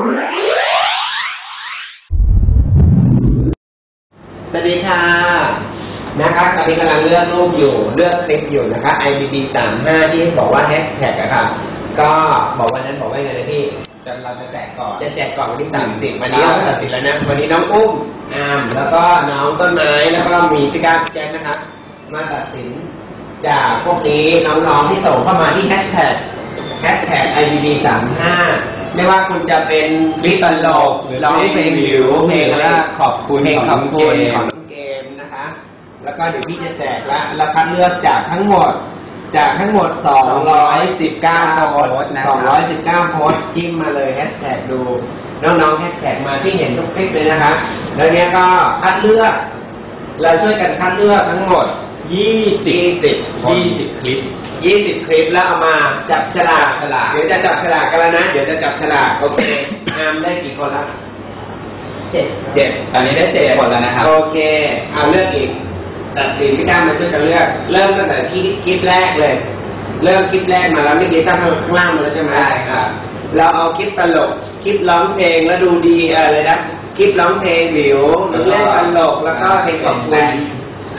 สวัสดีค่ะนะครับตอนนี้กำลังเลือกรูปอยู่เลือกคลิปอยู่นะครับ IBB สามห้าที่บอกว่าแฮชแท็กอะครับก็บอกวันนั้นบอกว่าไงนะพี่จะเราจะแจกก่อนจะแจกกล่องวันที่สามสิบวันนี้เราตัดสินแล้วนะวันนี้น้องอุ้มอามแล้วก็น้องต้นไม้แล้วก็มีพี่ก้าวพี่แจ็คนะครับมาตัดสินจากพวกนี้น้องๆที่ส่งเข้ามาที่แฮชแท็กแฮชแท็ก IBB สามห้า ไม่ว่าคุณจะเป็นลิตลกหรือร้องเพลงหรือเพลงอะไรขอบคุณเพลงของขอบคุณเกมของน้องเกมนะคะ แล้วก็เดี๋ยวพี่จะแจกละแล้วคัดเลือกจากทั้งหมด จากทั้งหมด 219โพสต์219โพสต์จิ้มมาเลยแฮชแท็กดูน้องๆแฮชแท็กมาที่เห็นทุกคลิปเลยนะคะแล้วเนี้ยก็คัดเลือก เราช่วยกันคัดเลือกทั้งหมด 20 20 20คลิป 20คลิปแล้วเอามาจับฉลากฉลากเดี๋ยวจะจับฉลากกันแล้วนะเดี๋ยวจะจับฉลากโอเคอามได้กี่คนละเจ็ดเจ็ดตอนนี้ได้เจ็ดคนแล้วนะครับโอเคเอาเลือกอีกตัดสินพี่ก้ามาช่วยกันเลือก เริ่มตั้งแต่ที่คลิปแรกเลย เริ่มคลิปแรกมาแล้วเมื่อกี้ตั้งข้างล่างมาแล้วใช่ไหมได้ครับเราเอาคลิปตลกคลิปร้องเพลงแล้วดูดีอะไรนะคลิปร้องเพลงวิวหรือเล่นตลกแล้วก็เพลงขอบคุณ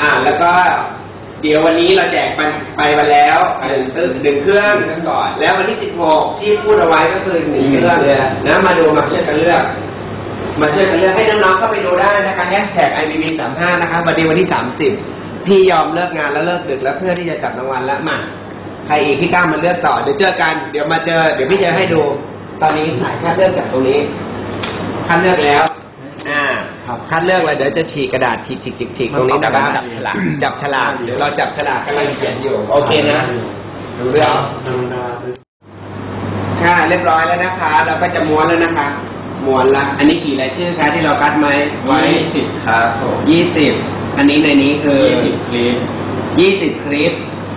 อ่าแล้วก็ เดี๋ยววันนี้เราแจกไปไปมาแล้วหนึ่งตึ้งหนึ่งเครื่องเครื่องก่อน แล้ววันที่16ที่พูดเอาไว้ก็คือหนึ่งหนึ่งเครื่องเครื่องนะมาดูมาช่วยกันเลือกมาช่วยกันเลือกให้น้องๆเข้าไปดูได้นะคะแฮชแท็ก IBB 3 5นะคะวันนี้วันที่30พี่ยอมเลิกงานแล้วเลิกดึกแล้วเพื่อที่จะจับรางวัลแล้วมาใครอีกที่กล้ามาเลือกต่อเดี๋ยวเจอกันเดี๋ยวมาเจอ เดี๋ยวพี่จะให้ดู ตอนนี้ถ่ายคัดเลือกจากตรงนี้คัดเลือกแล้วอ่า ครับคัดเลือกแล้วเดี๋ยวจะฉีกกระดาษฉีกฉีกฉีกฉีกตรงนี้นะครับจับฉลากจับฉลากเดี๋ยวเราจับฉลากกำลังเขียนอยู่ โอเคนะดูเรื่องค่ะเรียบร้อยแล้วนะคะ เราก็จะม้วนแล้วนะคะม้วนละอันนี้กี่รายชื่อคะที่เราคัดไหมไว้20ครับผมยี่สิบอันนี้ในนี้คือ20คลิปยี่สิบคลิป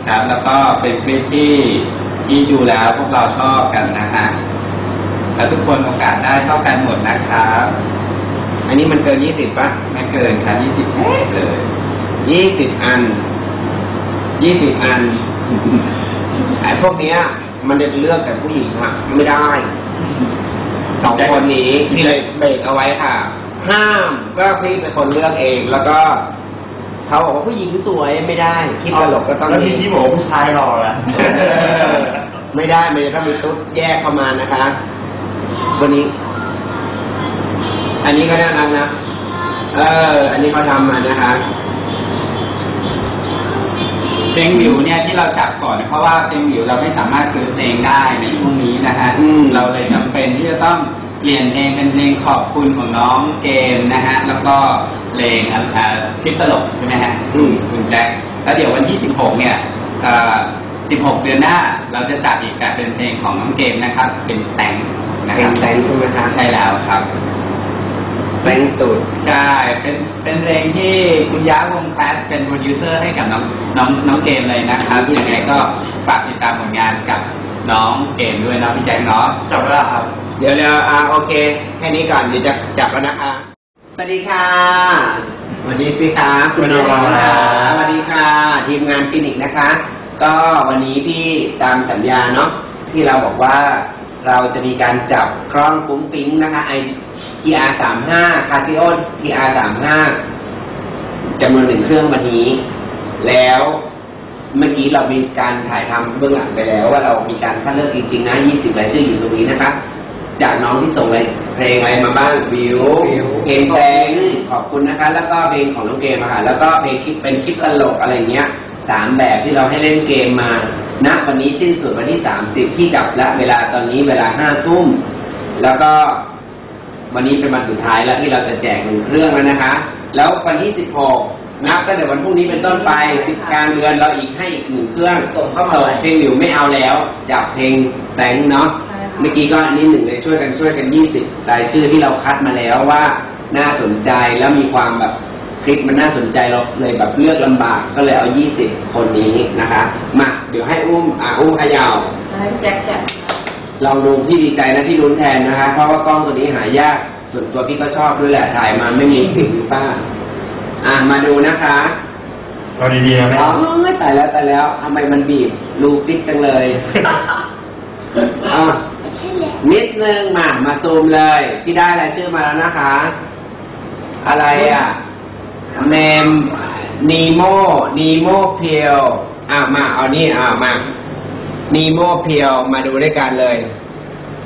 ครับแล้วก็เป็นคลิปที่ที่ดูแล้วพวกเราชอบกันนะฮะแล้วทุกคนโอกาสได้เท่ากันหมดนะครับ อันนี้มันเกินยี่สิบปะไม่เกินครับ20แค่เลยยี่สิบอันยี่สิบอันไอ้พวกเนี้ย มันจะเลือกแต่ผู้หญิงอะไม่ได้สองคนนี้ที่เลยเบรกเอาไว้ค่ะ ห้ามก็พี่เป็นคนเลือกเอง แล้วก็เขาบอกว่าผู้หญิงสวยไม่ได้คิดตลกก็ต้องแล้วมีที่ที่บอกว่าผู้ชายหล่อละไม่ได้มันจะต้องมีตุ๊ดแยกเข้ามานะคะ วันนี้ อันนี้ก็น่ารักนะ เออ อันนี้เขาทำมานะคะเพลงวิวเนี่ยที่เราจับก่อน เพราะว่าเพลงวิวเราไม่สามารถซื้อเพลงได้ในช่วงนี้นะฮะอืมเราเลยจำเป็นที่จะต้องเปลี่ยนเพลงเป็นเพลงขอบคุณของน้องเกมนะฮะแล้วก็เพลงอ่าอ่าคลิปตลกใช่ไหมฮะอืมคุณแจ็คแล้วเดี๋ยววันที่ 16 เนี่ยเอ่อ16 เดือนหน้าเราจะจัดอีกแต่เป็นเพลงของน้องเกมนะครับ เป็นแตงนะคเป็รันบแตงใช่ไหมคะใช่แล้วครับ แตงตูดใช่เป็นเป็นเพลงที่คุณย้าวงแคลสเป็นโปรดิวเซอร์ให้กับน้องน้องน้องเกมเลยนะครับยังไงก็ฝากติดตามผลงานกับน้องเกมด้วยนะพี่แจ็คเนาะจับเวลาครับ เดี๋ยวเดี๋ยวอ่าโอเค แค่นี้ก่อนเดี๋ยวจะจับแล้วนะคะสวัสดีค่ะสวัสดีพี่คะคุณสวัสดีครับสวัสดีค่ะ ทีมงานคลินิกนะคะ ก็วันนี้ที่ตามสัญญาเนาะที่เราบอกว่าเราจะมีการจับกล้องฟุ้งฟิ้งนะคะไอ TR สามห้าคาซิโอ TR สามห้าจำนวนหนึ่งเครื่องวันนี้ แล้วเมื่อกี้เรามีการถ่ายทำเบื้องหลังไปแล้ว ว่าเรามีการคัดเลือกจริงๆนะ20รายชื่ออยู่ตรงนี้นะครับจากน้องที่ส่งเลยเพลงอะไรมาบ้างวิวเพลงแดงขอบคุณนะคะ แล้วก็เพลงของน้องเกมอะค่ะแล้วก็เพลงคลิปเป็นคลิปตลกอะไรเงี้ยสามแบบที่เราให้เล่นเกมมาณวันนี้สิ้นสุดวันที่สามสิบที่จับและเวลาตอนนี้เวลาห้าทุ่มแล้วก็ วันนี้เป็นวันสุดท้ายแล้วที่เราจะแจกหนึ่งเครื่องแล้วนะคะ แล้ววันที่16นับตั้งแต่วันพรุ่งนี้เป็นต้นไปสิบกลางเดือนเราอีกให้อีกหนึ่งเครื่องส่งเข้ามาเพลงหลิวไม่เอาแล้วจับเพลงแตงเนาะเมื่อกี้ก็อันนี้หนึ่งเลยช่วยกันช่วยกันยี่สิบรายชื่อที่เราคัดมาแล้วว่าน่าสนใจแล้วมีความแบบคลิปมันน่าสนใจเราเลยแบบเลือกลำบากก็เลยเอายี่สิบคนนี้นะคะมาเดี๋ยวให้อุ้มอ่าอุ้มเขยาวแจ็คจั ดเราดูที่ดีใจนะที่ลุ้นแทนนะคะเพราะว่ากล้องตัวนี้หายาก ส่วนตัวพี่ก็ชอบด้วยแหละถ่ายมาไม่มีสิ่งป้า อ่ามาดูนะคะเราดีๆนะแม่อ๋อตายแล้วตายแล้วทำไมมันบีบรูฟิกจังเลยอ่านิดนึงมามาซูมเลยที่ได้รายชื่อมาแล้วนะคะ อะไรอะเนมนีโมนีโมเพียวอะมาเอานี่อะมา นีโมเพียวมาดูด้วยกันเลย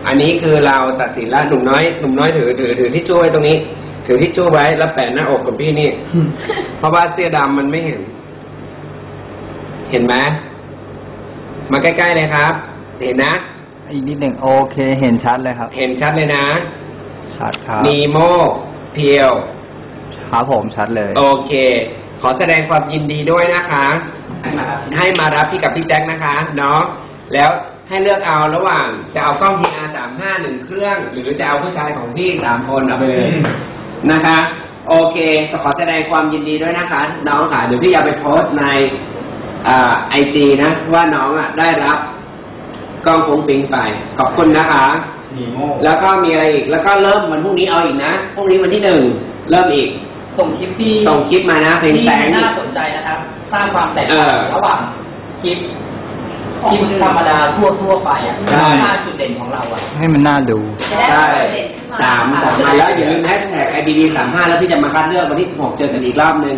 อันนี้คือเราตัดสินแล้วหนุ่มน้อยหนุ่มน้อยถือถือถือที่จู้ไว้ตรงนี้ ถือที่จู้ไว้แล้วแปะหน้าอกกับพี่นี่ เพราะว่าเสื้อดำมันไม่เห็น เห็นไหมมาใกล้ๆเลยครับ เห็นนะ อีกนิดหนึ่งโอเค เห็นชัดเลยครับ เห็นชัดเลยนะ ชัดครับนีโมเพียวครับผมชัดเลย โอเค ขอแสดงความยินดีด้วยนะคะ ให้มาครับให้มารับพี่กับพี่แจ็คนะคะ เนาะ แล้วให้เลือกเอาระหว่างจะเอากล้อง PR สามห้าหนึ่งเครื่อง หรือจะเอาผู้ชายของพี่สามคนเอาไปเลยนะคะ โอเคขอแสดงความยินดีด้วยนะคะ น้องค่ะ เดี๋ยวพี่เอาไปโพสต์ในไอจีนะ ว่าน้องอะได้รับกล้องฟุ้งปิงไป ขอบคุณนะคะนีโมแล้วก็มีอะไรอีก แล้วก็เริ่มวันพรุ่งนี้เอาอีกนะ พรุ่งนี้วันที่หนึ่งเริ่มอีก ส่งคลิปที่ส่งคลิปมานะเพลงที่แสงน่าสนใจนะครับ สร้างความแตกเอต่างอระหว่างคลิป คลิปธรรมดาทั่วทั่วๆไปอะใช่หน้าจุดเด่นของเราอะ ให้มันน่าดู ใช่สามสามมาแล้วอย่าลืมแฮชแท็กไอบีดีสามห้าแล้วพี่จะมาคัดเลือกวันที่หกเจอกันอีกรอบหนึ่ง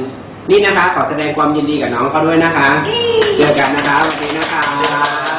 นี่นะคะ ขอแสดงความยินดีกับน้องเขาด้วยนะคะ เจอกันนะคะสวัสดีนะคะ